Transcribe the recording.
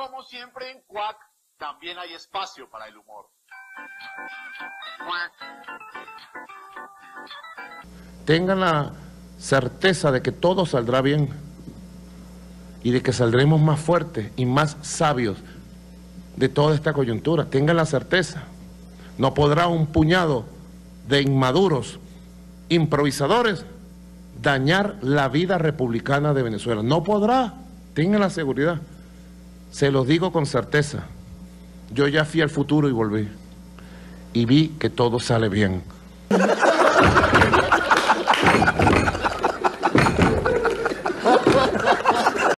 Como siempre en Cuac, también hay espacio para el humor. Tengan la certeza de que todo saldrá bien y de que saldremos más fuertes y más sabios de toda esta coyuntura. Tengan la certeza. No podrá un puñado de inmaduros, improvisadores, dañar la vida republicana de Venezuela. No podrá. Tengan la seguridad. Se los digo con certeza. Yo ya fui al futuro y volví. Y vi que todo sale bien.